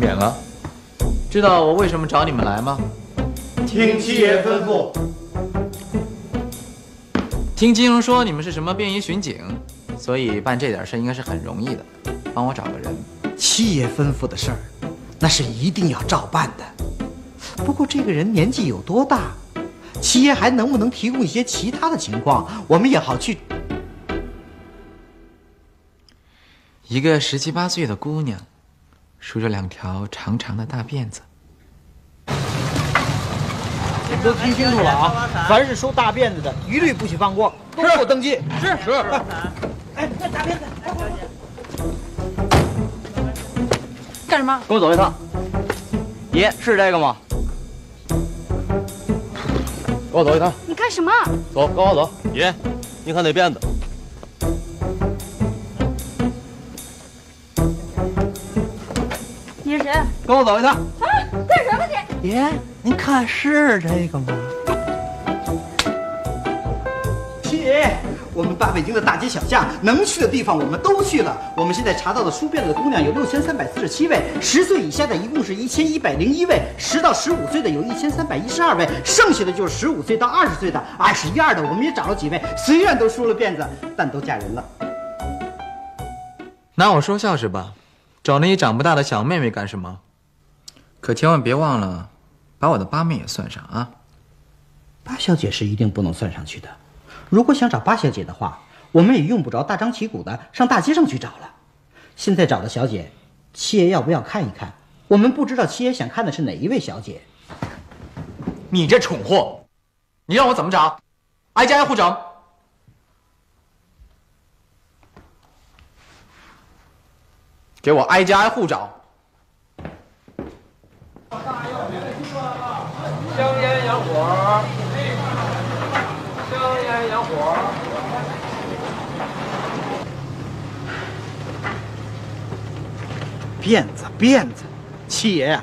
免了。知道我为什么找你们来吗？听七爷吩咐。听金荣说你们是什么便衣巡警，所以办这点事应该是很容易的。帮我找个人。七爷吩咐的事儿，那是一定要照办的。不过这个人年纪有多大？七爷还能不能提供一些其他的情况，我们也好去。一个十七八岁的姑娘，梳着两条长长的大辫子。你们都听清楚了啊！凡是梳大辫子的，一律不许放过，都给我登记。是是。哎，那大辫子，干什么？跟我走一趟。爷，是这个吗？跟我走一趟。你干什么？走，跟我走。爷，你看那辫子。你是谁？跟我走一趟。啊，干什么你？爷，您看是这个吗？七爷，我们把北京的大街小巷能去的地方我们都去了。我们现在查到的梳辫子的姑娘有六千三百四十七位，十岁以下的一共是一千一百零一位，十到十五岁的有一千三百一十二位，剩下的就是十五岁到二十岁的、二十一二的，我们也找了几位，虽然都梳了辫子，但都嫁人了。拿我说笑是吧？找那些长不大的小妹妹干什么？可千万别忘了，把我的八妹也算上啊！八小姐是一定不能算上去的。如果想找八小姐的话，我们也用不着大张旗鼓的上大街上去找了。现在找的小姐，七爷要不要看一看？我们不知道七爷想看的是哪一位小姐。你这蠢货，你让我怎么找？挨家挨户找？给我挨家挨户找！香烟洋火，香烟洋火。辫子，辫子，七爷呀、